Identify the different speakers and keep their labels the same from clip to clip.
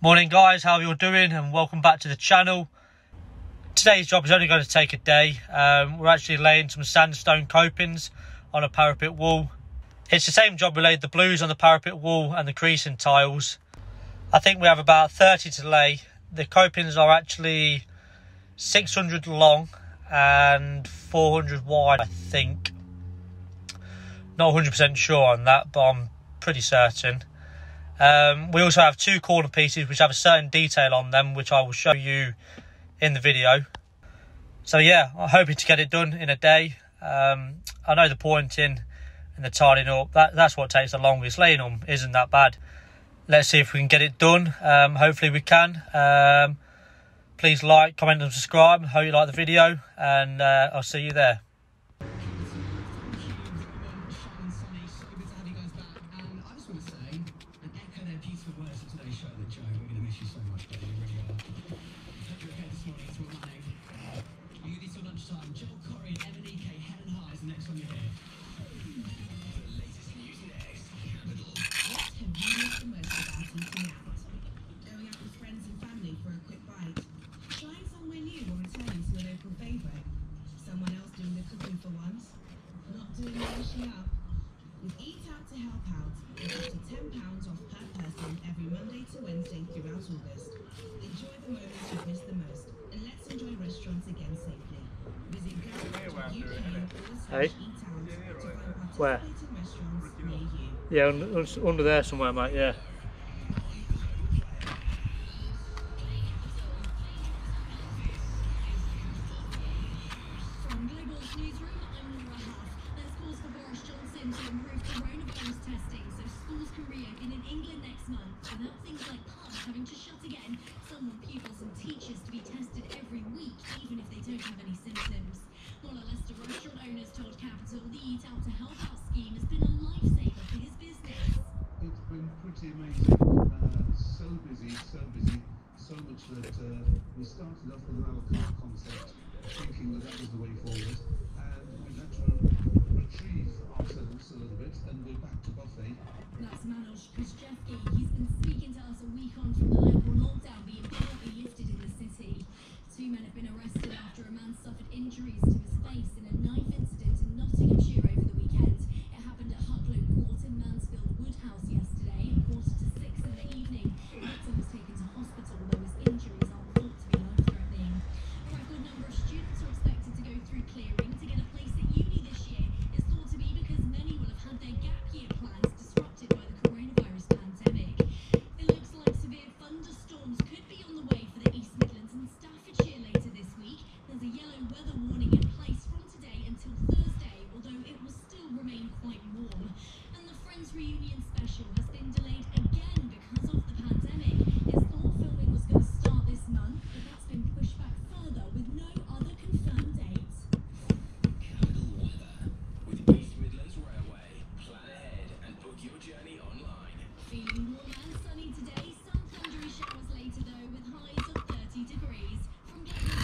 Speaker 1: Morning guys, how are you all doing and welcome back to the channel. Today's job is only going to take a day. Um, we're actually laying some sandstone copings on a parapet wall. It's the same job we laid the blues on the parapet wall and the creasing tiles. I think we have about 30 to lay. The copings are actually 600 long and 400 wide I think. Not 100% sure on that but I'm pretty certain. Um, we also have two corner pieces which have a certain detail on them, which I will show you in the video. So yeah, I'm hoping to get it done in a day. Um, I know the pointing and the tidying up, that, that's what takes the longest. Laying them isn't that bad. Let's see if we can get it done. Um, hopefully we can. Um, please like, comment and subscribe. Hope you like the video and uh, I'll see you there.
Speaker 2: With Eat Out to help out, with up to £10 off per person every Monday to Wednesday throughout August. Enjoy the moments you've missed the most, and let's enjoy restaurants again safely. Visit garage.uk
Speaker 1: Hey.
Speaker 2: eat to find
Speaker 1: Where?
Speaker 2: participating restaurants near you.
Speaker 1: Yeah, under, under there somewhere, mate. Yeah.
Speaker 3: To improve coronavirus testing so schools can reopen in England next month without things like pubs having to shut again. Some want pupils and teachers to be tested every week, even if they don't have any symptoms. Muller Leicester restaurant owners told Capital the Eat Out to Help Out scheme has been a lifesaver for his business.
Speaker 4: It's been pretty amazing. Uh, so busy, so busy, so much that uh, we started off with an a la carte concept, thinking that that was the way forward, and we've had to retrieve ourselves a little bit, and we're back to buffet.
Speaker 3: That's Manoj Krzyzewski. He's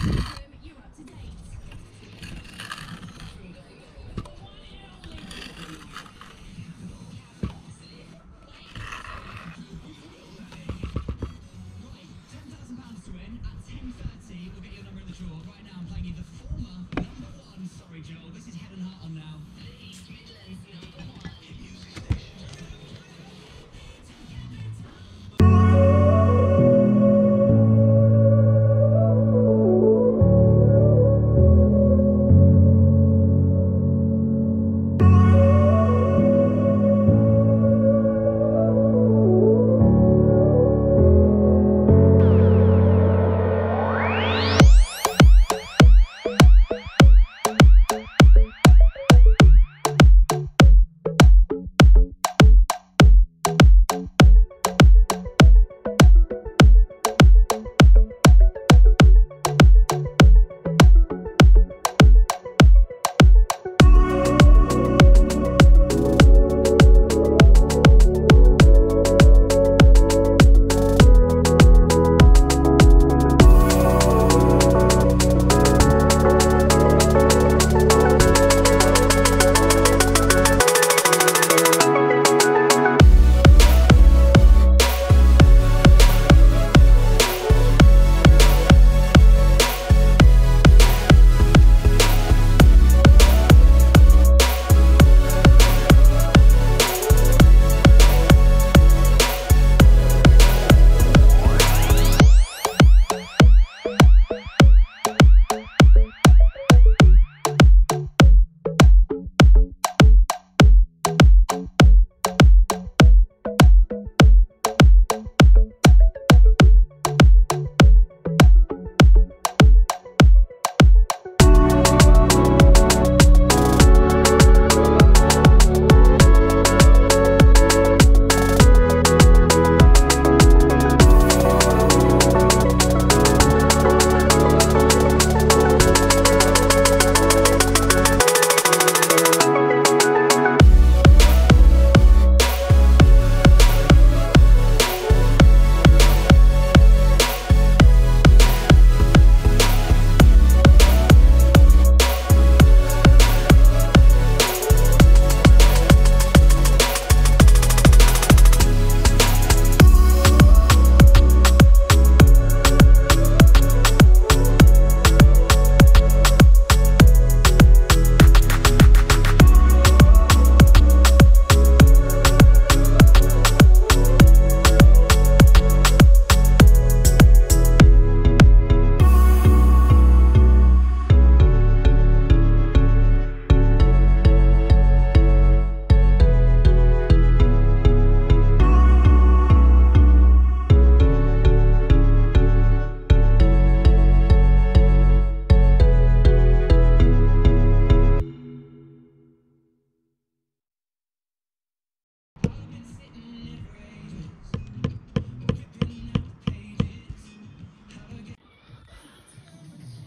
Speaker 3: Mm-hmm.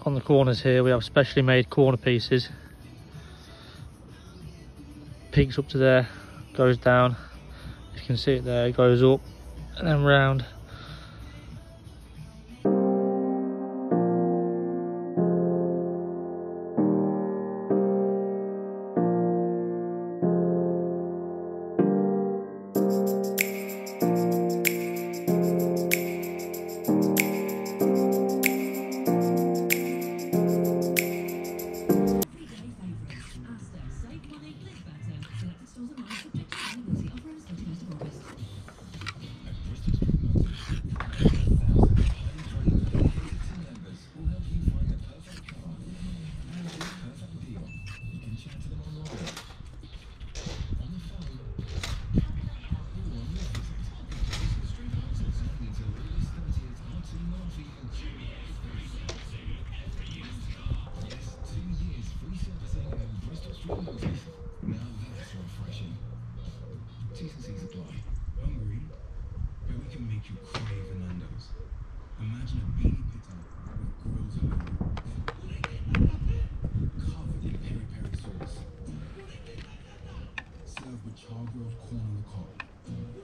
Speaker 3: On the
Speaker 5: corners here we have specially made corner pieces. Peaks up to there, goes down. You can see it there, it goes up and then round.
Speaker 6: T's and apply. Hungry? Yeah, we can make you crave Nando's. Imagine a beanie pita with grilled halloumi. Covered in peri peri sauce. Served with char grilled corn on the cob.